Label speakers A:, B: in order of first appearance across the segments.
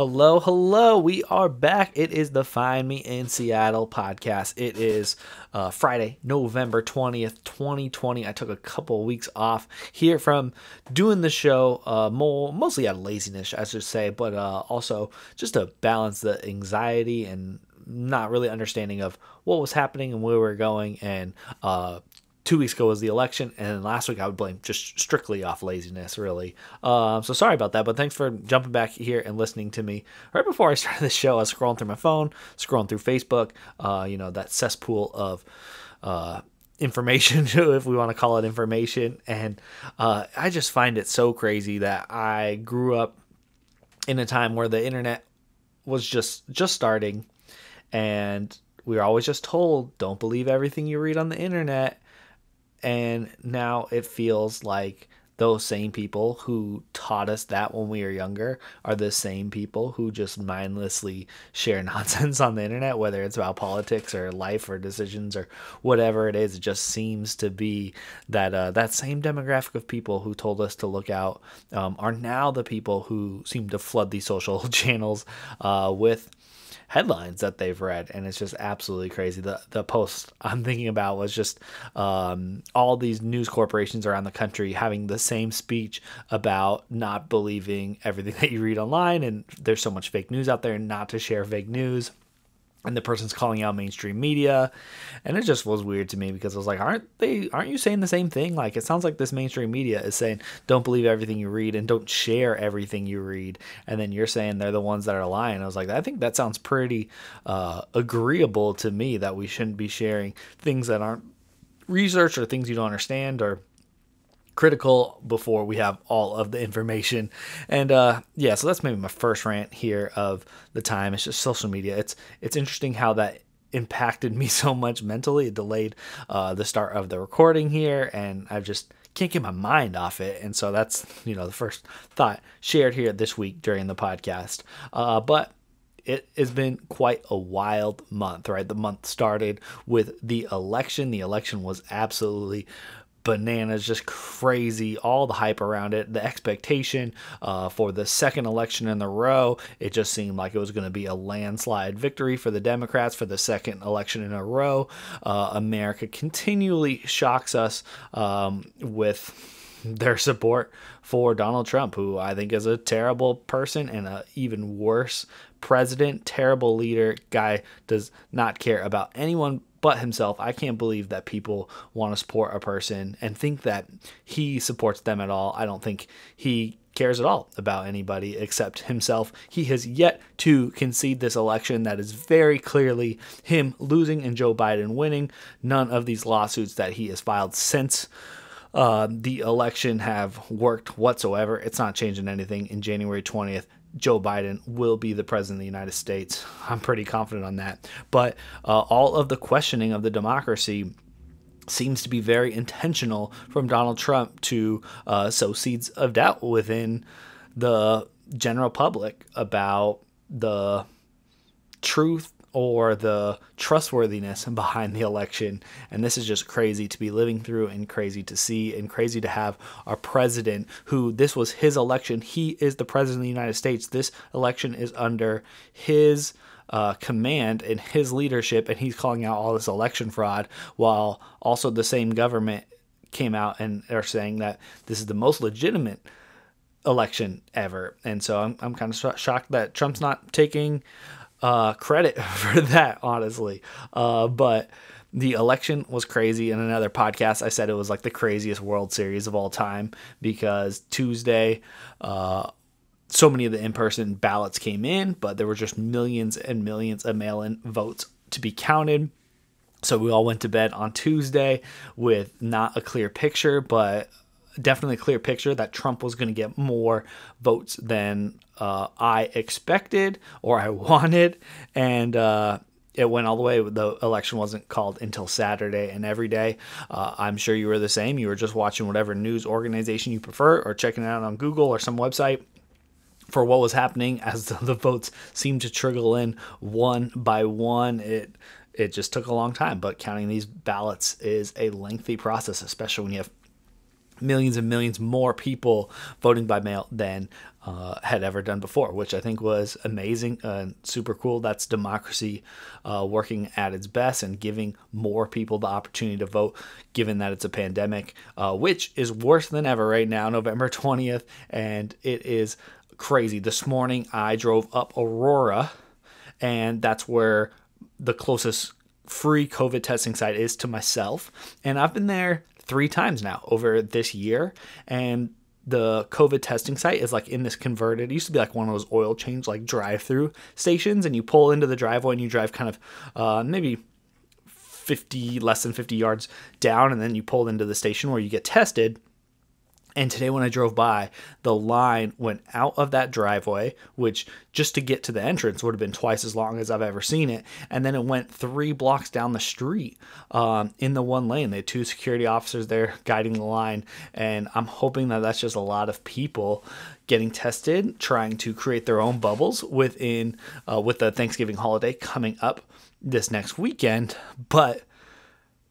A: Hello, hello. We are back. It is the Find Me in Seattle podcast. It is uh, Friday, November 20th, 2020. I took a couple of weeks off here from doing the show, uh, more, mostly out of laziness, I should say, but uh, also just to balance the anxiety and not really understanding of what was happening and where we are going and uh, two weeks ago was the election, and last week I would blame just strictly off laziness, really. Um, so sorry about that, but thanks for jumping back here and listening to me. Right before I started the show, I was scrolling through my phone, scrolling through Facebook, uh, you know, that cesspool of uh, information, if we want to call it information, and uh, I just find it so crazy that I grew up in a time where the internet was just just starting, and we were always just told, don't believe everything you read on the internet and now it feels like those same people who taught us that when we were younger are the same people who just mindlessly share nonsense on the internet, whether it's about politics or life or decisions or whatever it is. It just seems to be that uh, that same demographic of people who told us to look out um, are now the people who seem to flood these social channels uh, with headlines that they've read, and it's just absolutely crazy. The the post I'm thinking about was just um, all these news corporations around the country having the same speech about not believing everything that you read online, and there's so much fake news out there, and not to share fake news and the person's calling out mainstream media. And it just was weird to me because i was like aren't they aren't you saying the same thing? Like it sounds like this mainstream media is saying don't believe everything you read and don't share everything you read. And then you're saying they're the ones that are lying. I was like i think that sounds pretty uh, agreeable to me that we shouldn't be sharing things that aren't research or things you don't understand or critical before we have all of the information. And uh, yeah, so that's maybe my first rant here of the time. It's just social media. It's it's interesting how that impacted me so much mentally. It delayed uh, the start of the recording here, and I've just can't get my mind off it. And so that's you know the first thought shared here this week during the podcast. Uh, but it has been quite a wild month, right? The month started with the election. The election was absolutely bananas, just crazy. All the hype around it, the expectation uh, for the second election in the row, it just seemed like it was going to be a landslide victory for the Democrats for the second election in a row. Uh, America continually shocks us um, with their support for Donald Trump, who I think is a terrible person and an even worse president, terrible leader. Guy does not care about anyone but himself. I can't believe that people want to support a person and think that he supports them at all. I don't think he cares at all about anybody except himself. He has yet to concede this election that is very clearly him losing and Joe Biden winning. None of these lawsuits that he has filed since uh, the election have worked whatsoever. It's not changing anything. In January 20th, Joe Biden will be the president of the United States. I'm pretty confident on that. But uh, all of the questioning of the democracy seems to be very intentional from Donald Trump to uh, sow seeds of doubt within the general public about the truth or the trustworthiness behind the election. And this is just crazy to be living through and crazy to see and crazy to have our president, who this was his election. He is the president of the United States. This election is under his. Uh, command and his leadership, and he's calling out all this election fraud, while also the same government came out and are saying that this is the most legitimate election ever. And so I'm, I'm kind of shocked that Trump's not taking uh, credit for that, honestly. Uh, but the election was crazy. In another podcast, I said it was like the craziest World Series of all time because Tuesday, uh, so many of the in person ballots came in, but there were just millions and millions of mail in votes to be counted. So we all went to bed on Tuesday with not a clear picture, but definitely a clear picture that Trump was going to get more votes than uh, I expected or I wanted, and uh, it went all the way. The election wasn't called until Saturday, and every day, uh, I'm sure you were the same. You were just watching whatever news organization you prefer, or checking it out on Google or some website for what was happening as the, votes seemed to trickle in one by one. It it just took a long time, but counting these ballots is a lengthy process, especially when you have millions and millions more people voting by mail than uh, had ever done before, which I think was amazing and super cool. That's democracy uh, working at its best and giving more people the opportunity to vote, given that it's a pandemic, uh, which is worse than ever right now, November 20th. And it is crazy. This morning I drove up Aurora, and that's where the closest free COVID testing site is to myself. And I've been there three times now over this year. And the COVID testing site is like in this converted. It used to be like one of those oil change like drive through stations, and you pull into the driveway and you drive kind of uh, maybe 50 less than 50 yards down, and then you pull into the station where you get tested. And today, when I drove by, the line went out of that driveway, which just to get to the entrance would have been twice as long as I've ever seen it. And then it went three blocks down the street um, in the one lane. They had two security officers there guiding the line. And I'm hoping that that's just a lot of people getting tested, trying to create their own bubbles within uh, with the Thanksgiving holiday coming up this next weekend. But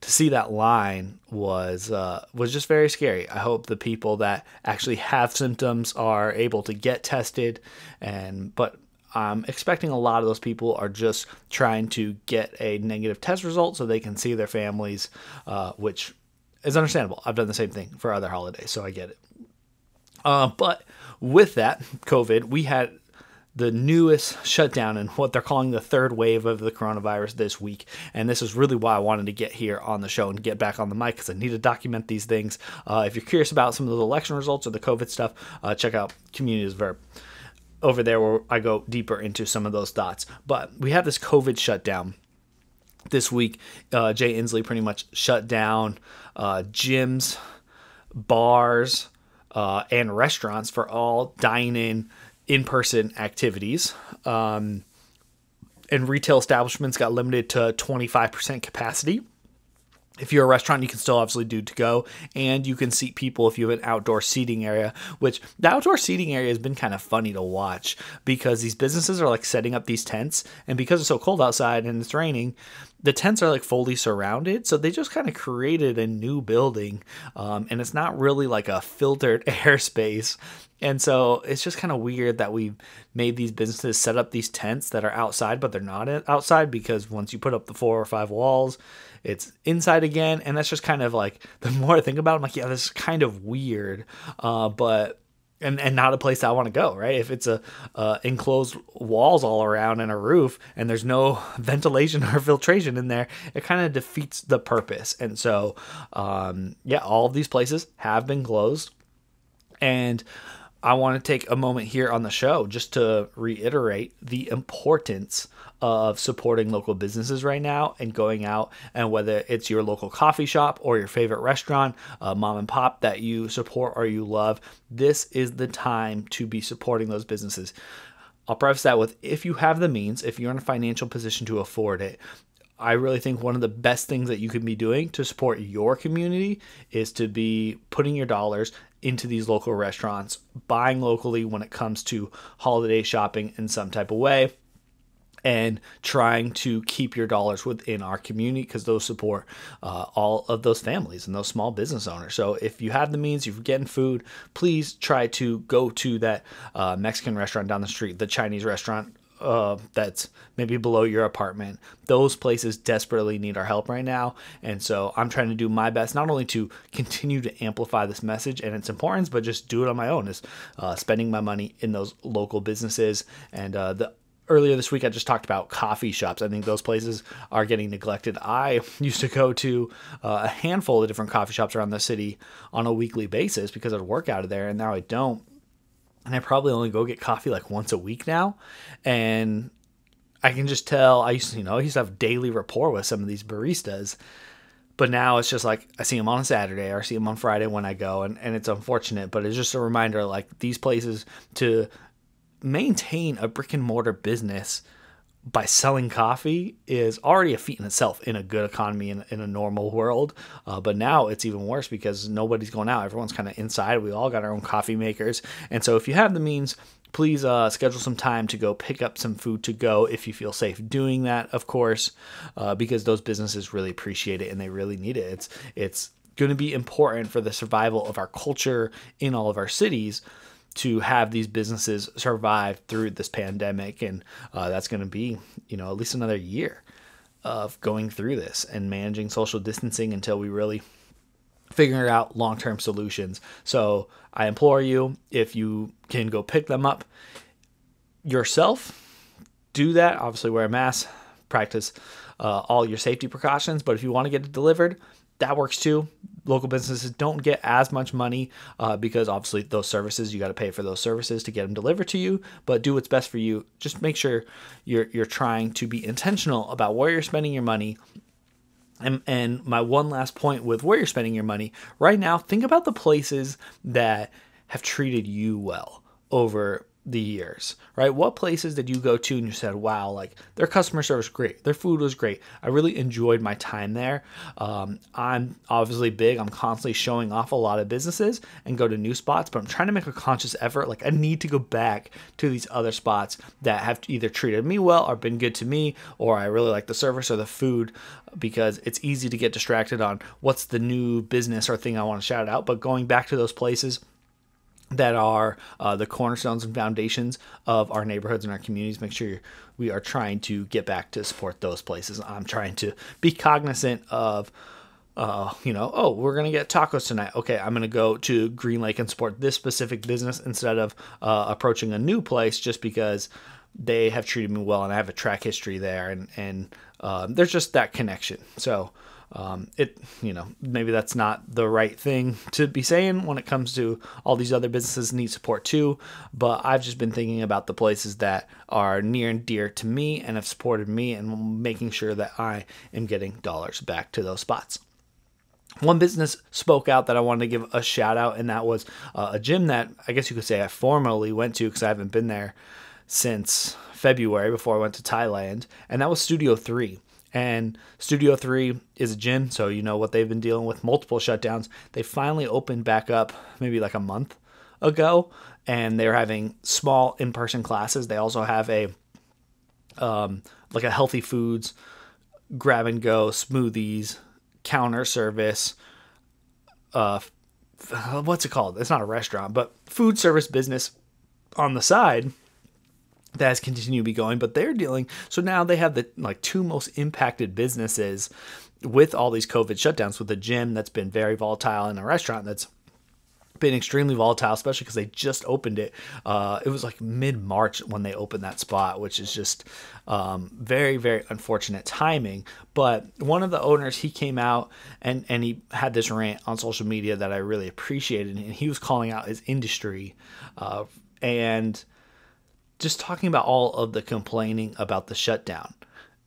A: to see that line was uh, was just very scary. I hope the people that actually have symptoms are able to get tested, and but I'm expecting a lot of those people are just trying to get a negative test result so they can see their families, uh, which is understandable. I've done the same thing for other holidays, so I get it. Uh, but with that COVID, we had the newest shutdown and what they're calling the third wave of the coronavirus this week. And this is really why I wanted to get here on the show and get back on the mic because I need to document these things. Uh, if you're curious about some of those election results or the COVID stuff, uh, check out Community's Verb over there where I go deeper into some of those thoughts. But we have this COVID shutdown this week. Uh, Jay Inslee pretty much shut down uh, gyms, bars, uh, and restaurants for all dine in in person activities. Um, and retail establishments got limited to 25% capacity. If you're a restaurant, you can still obviously do to go, and you can seat people if you have an outdoor seating area. Which the outdoor seating area has been kind of funny to watch because these businesses are like setting up these tents, and because it's so cold outside and it's raining, the tents are like fully surrounded. So they just kind of created a new building, um, and it's not really like a filtered airspace. And so it's just kind of weird that we've made these businesses set up these tents that are outside, but they're not outside because once you put up the four or five walls, it's inside again. And that's just kind of like the more I think about it, I'm like, yeah, this is kind of weird. Uh, but and and not a place I want to go, right? If it's a uh, enclosed walls all around and a roof, and there's no ventilation or filtration in there, it kind of defeats the purpose. And so, um, yeah, all of these places have been closed, and I want to take a moment here on the show just to reiterate the importance of supporting local businesses right now and going out and whether it's your local coffee shop or your favorite restaurant, uh, mom and pop that you support or you love, this is the time to be supporting those businesses. I'll preface that with if you have the means, if you're in a financial position to afford it, I really think one of the best things that you can be doing to support your community is to be putting your dollars into these local restaurants, buying locally when it comes to holiday shopping in some type of way, and trying to keep your dollars within our community because those support uh, all of those families and those small business owners. So if you have the means, you're getting food, please try to go to that uh, Mexican restaurant down the street, the Chinese restaurant uh, that's maybe below your apartment. Those places desperately need our help right now. And so I'm trying to do my best, not only to continue to amplify this message and its importance, but just do it on my own, is uh, spending my money in those local businesses. And uh, the earlier this week I just talked about coffee shops. I think those places are getting neglected. I used to go to uh, a handful of different coffee shops around the city on a weekly basis because I'd work out of there, and now I don't and I probably only go get coffee like once a week now. And I can just tell I used to, you know, I used to have daily rapport with some of these baristas. But now it's just like I see them on a Saturday or I see them on Friday when I go, and, and it's unfortunate, but it's just a reminder like these places to maintain a brick and mortar business by selling coffee is already a feat in itself in a good economy in, in a normal world. Uh, but now it's even worse because nobody's going out. Everyone's kind of inside. We all got our own coffee makers. And so if you have the means, please uh, schedule some time to go pick up some food to go if you feel safe doing that, of course, uh, because those businesses really appreciate it and they really need it. It's, it's going to be important for the survival of our culture in all of our cities to have these businesses survive through this pandemic, and uh, that's going to be you know at least another year of going through this and managing social distancing until we really figure out long-term solutions. So I implore you, if you can go pick them up yourself, do that. Obviously, wear a mask, practice uh, all your safety precautions. But if you want to get it delivered, that works too. Local businesses don't get as much money uh, because obviously those services you got to pay for those services to get them delivered to you. But do what's best for you. Just make sure you're you're trying to be intentional about where you're spending your money. And, and my one last point with where you're spending your money right now, think about the places that have treated you well over the years, right? What places did you go to and you said, wow, like their customer service great, their food was great. I really enjoyed my time there. Um, I'm obviously big, I'm constantly showing off a lot of businesses and go to new spots, but I'm trying to make a conscious effort. Like I need to go back to these other spots that have either treated me well or been good to me, or I really like the service or the food because it's easy to get distracted on what's the new business or thing I want to shout out. But going back to those places, that are uh, the cornerstones and foundations of our neighborhoods and our communities. Make sure we are trying to get back to support those places. I'm trying to be cognizant of, uh, you know, oh, we're to get tacos tonight. Okay, I'm to go to Green Lake and support this specific business instead of uh, approaching a new place just because they have treated me well and I have a track history there. And, and uh, there's just that connection. So, um, it you know maybe that's not the right thing to be saying when it comes to all these other businesses need support too but i've just been thinking about the places that are near and dear to me and have supported me and making sure that i am getting dollars back to those spots one business spoke out that I wanted to give a shout out, and that was uh, a gym that I guess you could say I formerly went to because I haven't been there since February before I went to Thailand, and that was Studio 3. And Studio 3 is a gym, so you know what they've been dealing with multiple shutdowns. They finally opened back up maybe like a month ago, and they're having small in person classes. They also have a um, like a healthy foods grab and go smoothies counter service. Uh, what's it called? It's not a restaurant, but food service business on the side that has continued to be going, but they're dealing. So now they have the like two most impacted businesses with all these COVID shutdowns, with a gym that's been very volatile and a restaurant that's been extremely volatile, especially because they just opened it. Uh, it was like mid March when they opened that spot, which is just um, very, very unfortunate timing. But one of the owners, he came out and, and he had this rant on social media that I really appreciated. And he was calling out his industry. Uh, and just talking about all of the complaining about the shutdown.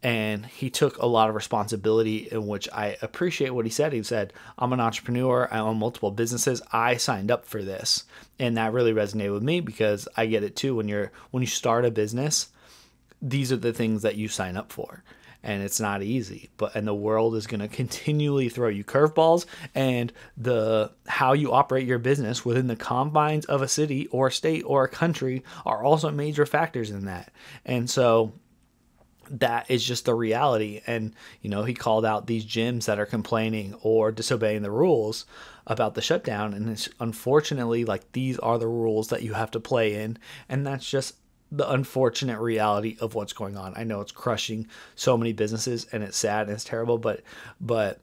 A: And he took a lot of responsibility, in which I appreciate what he said. He said, I'm an entrepreneur, I own multiple businesses. I signed up for this. And that really resonated with me because I get it too. When you're when you start a business, these are the things that you sign up for and it's not easy but and the world is going to continually throw you curveballs and the how you operate your business within the confines of a city or state or a country are also major factors in that. And so that is just the reality. And you know he called out these gyms that are complaining or disobeying the rules about the shutdown and it's unfortunately like these are the rules that you have to play in and that's just the unfortunate reality of what's going on. I know it's crushing so many businesses and it's sad and it's terrible, but but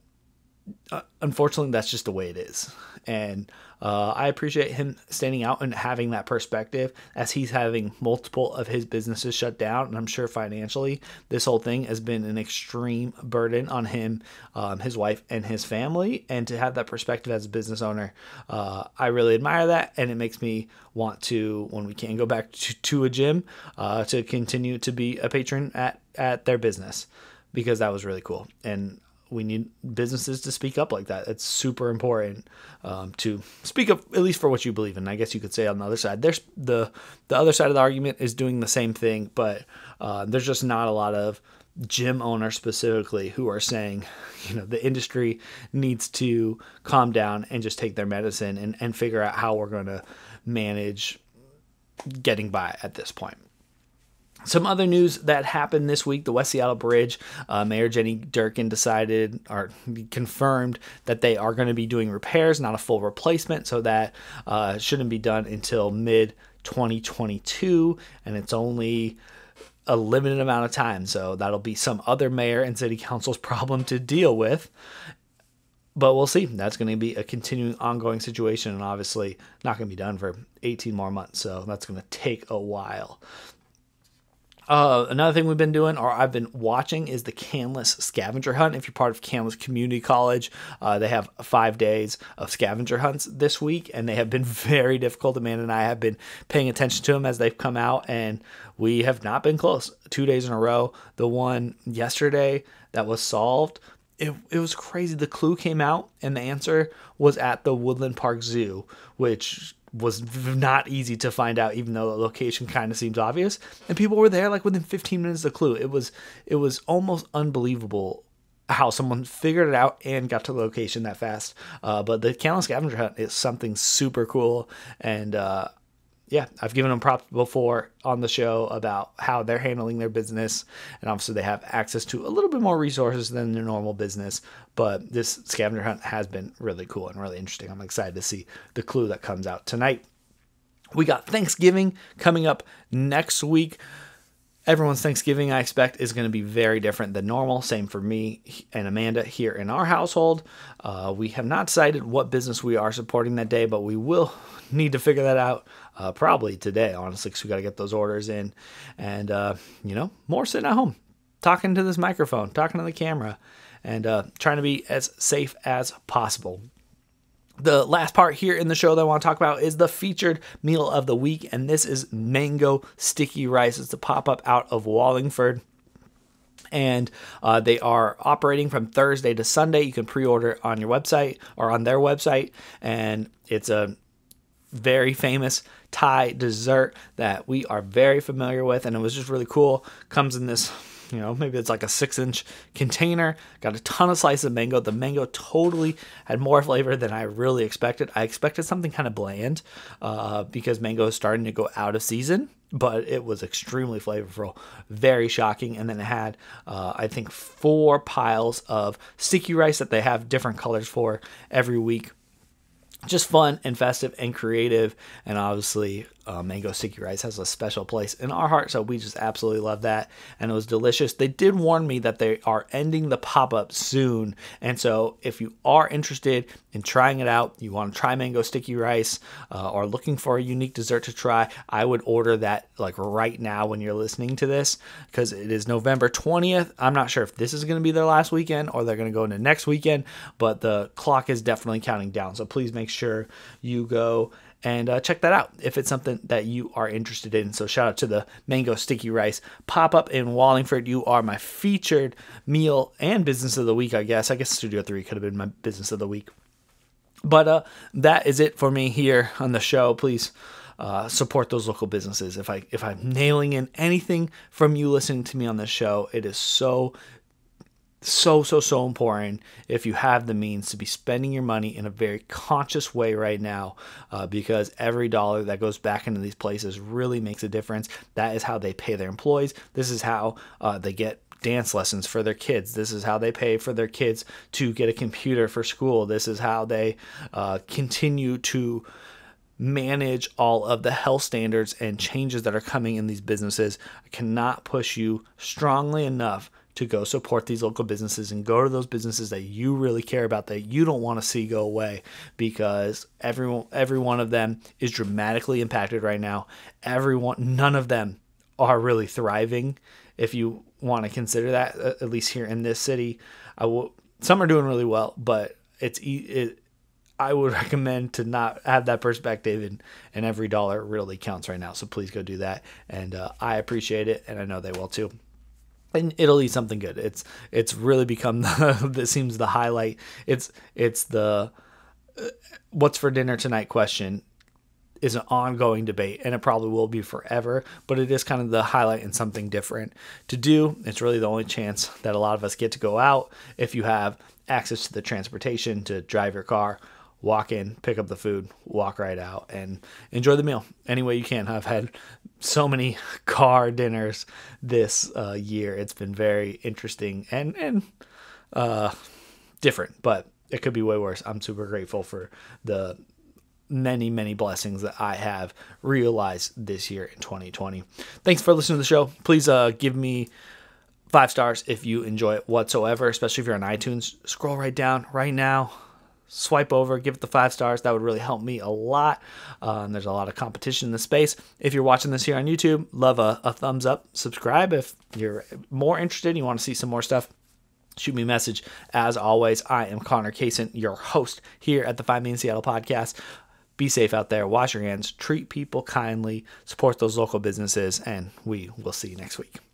A: uh, unfortunately that's just the way it is. And uh, I appreciate him standing out and having that perspective as he's having multiple of his businesses shut down. And I'm sure financially, this whole thing has been an extreme burden on him, um, his wife, and his family. And to have that perspective as a business owner, uh, I really admire that. And it makes me want to, when we can go back to, to a gym, uh, to continue to be a patron at, at their business because that was really cool. And we need businesses to speak up like that. It's super important um, to speak up at least for what you believe in. I guess you could say on the other side, there's the the other side of the argument is doing the same thing, but uh, there's just not a lot of gym owners specifically who are saying, you know, the industry needs to calm down and just take their medicine and, and figure out how we're going to manage getting by at this point. Some other news that happened this week the West Seattle Bridge, uh, Mayor Jenny Durkan decided or confirmed that they are going to be doing repairs, not a full replacement, so that uh, shouldn't be done until mid 2022, and it's only a limited amount of time. So that'll be some other mayor and city council's problem to deal with. But we'll see. That's going to be a continuing, ongoing situation, and obviously not going to be done for 18 more months. So that's going to take a while. Uh, another thing we've been doing, or I've been watching, is the Canlis scavenger hunt. If you're part of Canlis Community College, uh, they have five days of scavenger hunts this week, and they have been very difficult. Amanda and I have been paying attention to them as they've come out, and we have not been close. Two days in a row. The one yesterday that was solved, it, it was crazy. The clue came out, and the answer was at the Woodland Park Zoo, which was not easy to find out even though the location kind of seems obvious. And people were there like within 15 minutes of the clue. It was it was almost unbelievable how someone figured it out and got to the location that fast. Uh, but the Canlis scavenger hunt is something super cool. And uh, yeah, I've given them props before on the show about how they're handling their business. And obviously, they have access to a little bit more resources than their normal business. But this scavenger hunt has been really cool and really interesting. I'm excited to see the clue that comes out tonight. We got Thanksgiving coming up next week. Everyone's Thanksgiving, I expect, is going to be very different than normal. Same for me and Amanda here in our household. Uh, we have not decided what business we are supporting that day, but we will need to figure that out uh, probably today, honestly, because we got to get those orders in. And, uh, you know, more sitting at home, talking to this microphone, talking to the camera, and uh, trying to be as safe as possible. The last part here in the show that I want to talk about is the featured meal of the week, and this is mango sticky rice. It's a pop up out of Wallingford and uh, they are operating from Thursday to Sunday. You can pre-order on your website or on their website, and it's a very famous Thai dessert that we are very familiar with, and it was just really cool. Comes in this you know, maybe it's like a six inch container. Got a ton of slices of mango. The mango totally had more flavor than I really expected. I expected something kind of bland uh, because mango is starting to go out of season, but it was extremely flavorful, very shocking. And then it had, uh, I think, four piles of sticky rice that they have different colors for every week just fun and festive and creative and obviously uh, mango sticky rice has a special place in our heart, so we just absolutely love that, and it was delicious. They did warn me that they are ending the pop up soon, and so if you are interested in trying it out, you want to try mango sticky rice, uh, or looking for a unique dessert to try, I would order that like right now when you're listening to this, because it is November 20th. I'm not sure if this is going to be their last weekend or they're going to go into next weekend, but the clock is definitely counting down, so please make sure you go and uh, check that out if it's something that you are interested in. So shout out to the mango sticky rice pop up in Wallingford. You are my featured meal and business of the week, I guess. I guess Studio Three could have been my business of the week. But uh, that is it for me here on the show. Please uh, support those local businesses. If I if I'm nailing in anything from you listening to me on this show, it is so so so so important if you have the means to be spending your money in a very conscious way right now uh, because every dollar that goes back into these places really makes a difference. That is how they pay their employees. This is how uh, they get dance lessons for their kids. This is how they pay for their kids to get a computer for school. This is how they uh, continue to manage all of the health standards and changes that are coming in these businesses. I cannot push you strongly enough to go support these local businesses and go to those businesses that you really care about that you don't want to see go away because everyone every one of them is dramatically impacted right now. Everyone none of them are really thriving if you want to consider that at least here in this city. I will some are doing really well, but it's it I would recommend to not have that perspective, and, and every dollar really counts right now. So please go do that. And uh, I appreciate it, and I know they will too and it'll eat something good. It's it's really become the that seems the highlight. It's it's the uh, what's for dinner tonight question is an ongoing debate and it probably will be forever, but it is kind of the highlight and something different to do. It's really the only chance that a lot of us get to go out if you have access to the transportation to drive your car walk in, pick up the food, walk right out, and enjoy the meal any way you can. I've had so many car dinners this uh, year. It's been very interesting and and uh, different, but it could be way worse. I'm super grateful for the many many blessings that I have realized this year in 2020. Thanks for listening to the show. Please uh, give me five stars if you enjoy it whatsoever, especially if you're on iTunes. Scroll right down right now swipe over, give it the five stars. That would really help me a lot. Um, there's a lot of competition in the space. If you're watching this here on YouTube, love a, a thumbs up. Subscribe if you're more interested and you want to see some more stuff. Shoot me a message. As always, I am Conner Cayson, your host here at the Find Me in Seattle podcast. Be safe out there. Wash your hands. Treat people kindly. Support those local businesses. And we will see you next week.